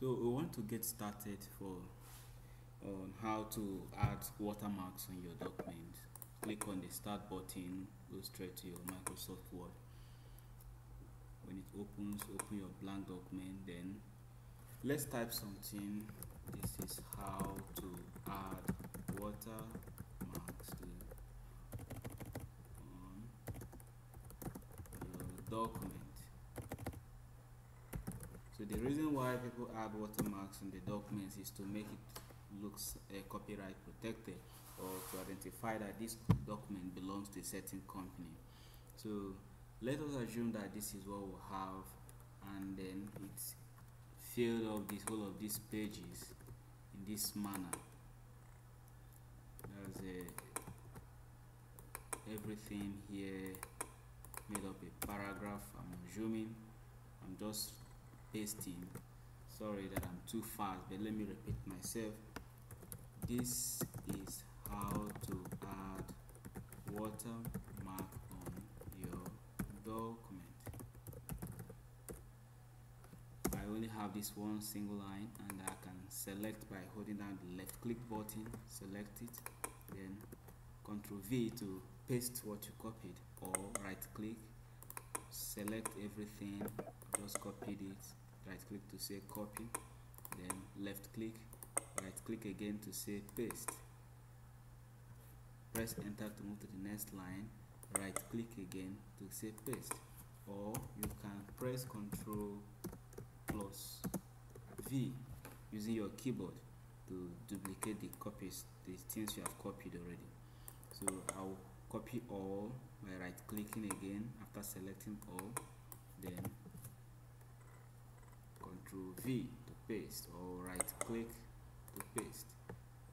So we want to get started for on how to add watermarks on your document. Click on the start button, go straight to your Microsoft Word. When it opens, open your blank document, then let's type something. This is how to add watermarks to on your document. The reason why people add watermarks in the documents is to make it looks uh, copyright protected or to identify that this document belongs to a certain company. So let us assume that this is what we have and then it's filled up this whole of these pages in this manner. There's a everything here made up a paragraph. I'm zooming. I'm just pasting sorry that I'm too fast but let me repeat myself. This is how to add watermark on your document. I only have this one single line and I can select by holding down the left click button select it then Ctrl V to paste what you copied or right click select everything just copied it right click to say copy then left click right click again to say paste. Press enter to move to the next line right click again to say paste. Or you can press ctrl plus v using your keyboard to duplicate the copies the things you have copied already. So i'll copy all by right clicking again after selecting all then Ctrl V to paste or right click to paste.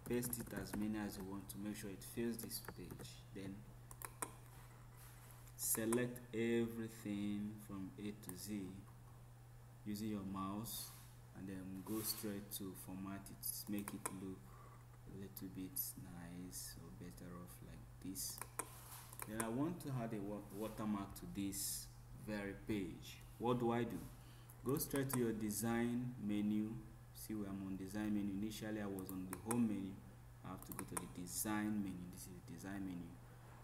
Paste it as many as you want to make sure it fills this page. Then select everything from A to Z using your mouse and then go straight to format it. Make it look a little bit nice or better off like this. Then I want to add a watermark to this very page. What do I do go straight to your design menu. See where I'm on design menu. Initially I was on the home menu. I have to go to the design menu. This is the design menu.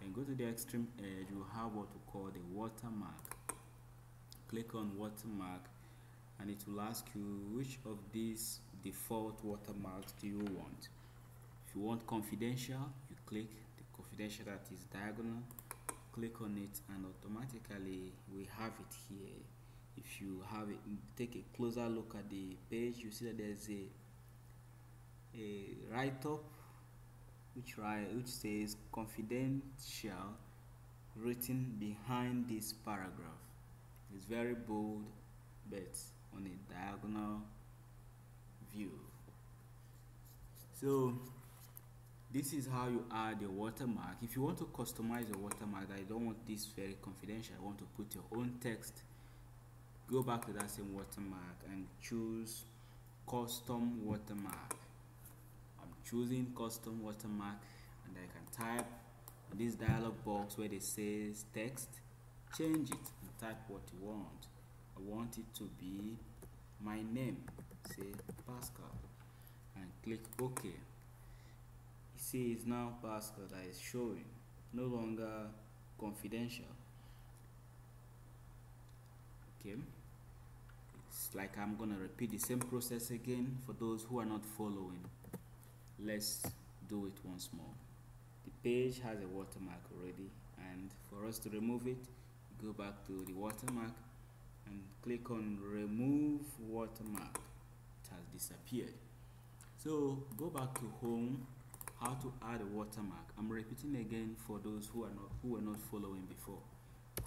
And go to the extreme edge. You have what we call the watermark. Click on watermark and it will ask you which of these default watermarks do you want. If you want confidential you click the confidential that is diagonal. Click on it and automatically we have it here if you have it take a closer look at the page you see that there's a a write-up which write which says confidential written behind this paragraph. It's very bold but on a diagonal view. So this is how you add your watermark. If you want to customize your watermark I don't want this very confidential. I want to put your own text go back to that same watermark and choose custom watermark. I'm choosing custom watermark and I can type this dialog box where it says text change it and type what you want. I want it to be my name say Pascal and click OK. You see it's now Pascal that is showing no longer confidential. Okay like I'm gonna repeat the same process again for those who are not following. Let's do it once more. The page has a watermark already and for us to remove it go back to the watermark and click on remove watermark. It has disappeared. So go back to home how to add a watermark. I'm repeating again for those who are not who were not following before.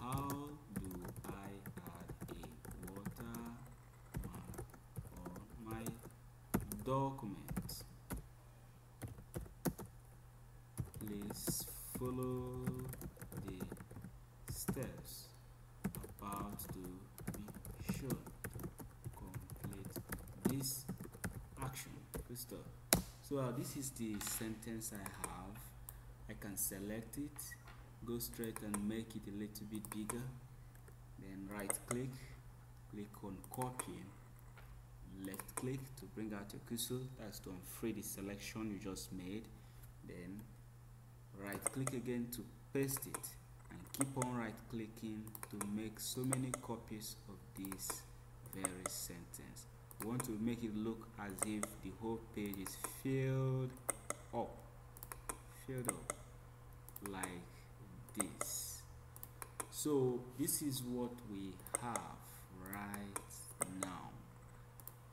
How do i add a watermark on my document please follow the steps about to be sure to complete this action. Stop. So uh, this is the sentence I have. I can select it go straight and make it a little bit bigger. Then right click click on copy left click to bring out your cursor that's to unfree the selection you just made. Then right click again to paste it and keep on right clicking to make so many copies of this very sentence. We want to make it look as if the whole page is filled up filled up like this. So this is what we have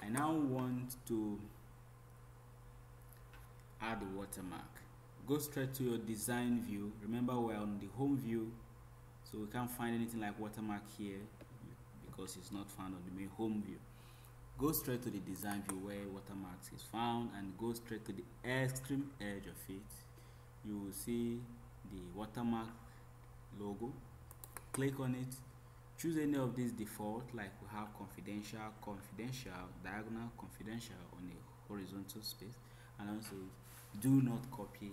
I now want to add a watermark. Go straight to your design view. Remember we're on the home view so we can't find anything like watermark here because it's not found on the main home view. Go straight to the design view where watermarks is found and go straight to the extreme edge of it. You will see the watermark logo. Click on it choose any of these default like we have confidential confidential diagonal confidential on a horizontal space and also do not copy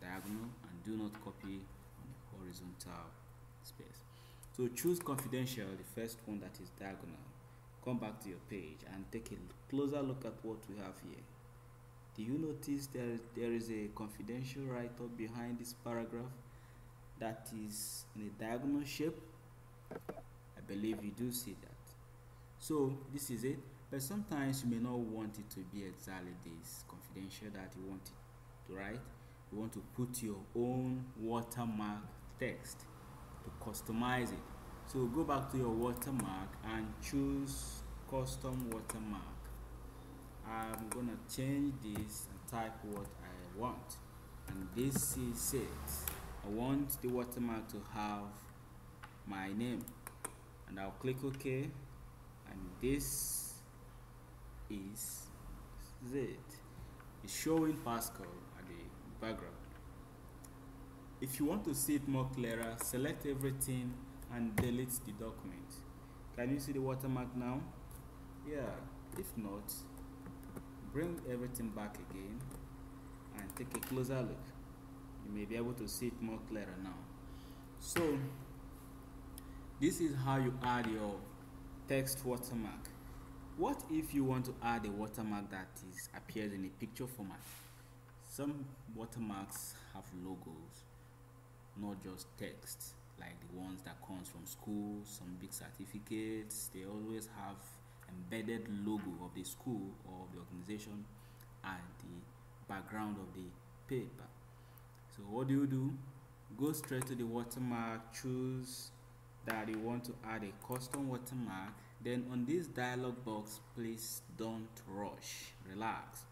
diagonal and do not copy on a horizontal space. So choose confidential the first one that is diagonal. Come back to your page and take a closer look at what we have here. Do you notice there there is a confidential write-up behind this paragraph that is in a diagonal shape I believe you do see that. So this is it. But sometimes you may not want it to be exactly this confidential that you want it to write you want to put your own watermark text to customize it. So go back to your watermark and choose custom watermark. I'm gonna change this and type what I want. And this is it. I want the watermark to have my name. And I'll click OK. And this is it it's showing Pascal at the background. If you want to see it more clearer select everything and delete the document. Can you see the watermark now? Yeah. If not bring everything back again and take a closer look. You may be able to see it more clearer now. So this is how you add your text watermark. What if you want to add a watermark that is appears in a picture format? Some watermarks have logos not just text like the ones that comes from school some big certificates they always have embedded logo of the school or the organization at the background of the paper. So what do you do? Go straight to the watermark choose that you want to add a custom watermark then on this dialog box please don't rush. Relax.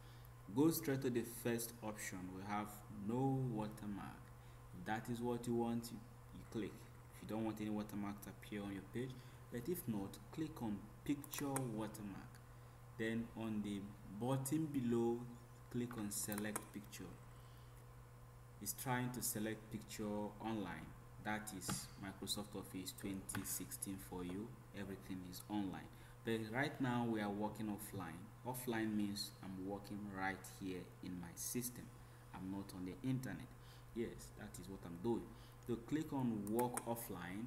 Go straight to the first option. We have no watermark. If that is what you want. You, you click. If you don't want any watermark to appear on your page but if not click on picture watermark. Then on the button below click on select picture. It's trying to select picture online that is Microsoft Office 2016 for you. Everything is online. But right now we are working offline. Offline means I'm working right here in my system. I'm not on the internet. Yes that is what I'm doing. So click on work offline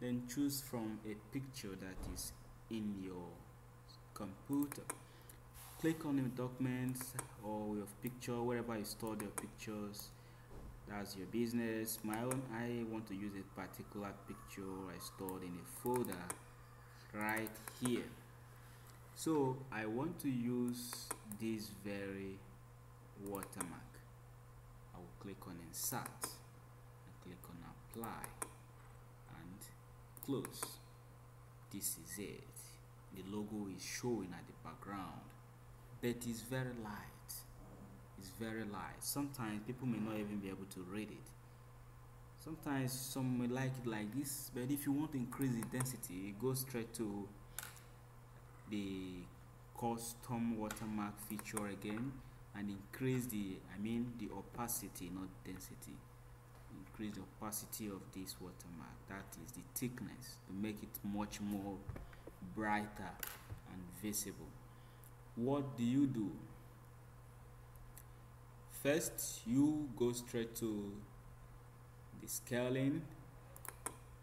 then choose from a picture that is in your computer. Click on your documents or your picture wherever you store your pictures that's your business. My own I want to use a particular picture I stored in a folder right here. So I want to use this very watermark. I will click on insert and click on apply and close. This is it. The logo is showing at the background but it's very light is very light. Sometimes people may not even be able to read it. Sometimes some may like it like this but if you want to increase the density go straight to the custom watermark feature again and increase the I mean the opacity not density. Increase the opacity of this watermark. That is the thickness to make it much more brighter and visible. What do you do first you go straight to the scaling.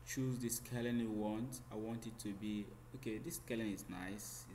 Choose the scaling you want. I want it to be okay this scaling is nice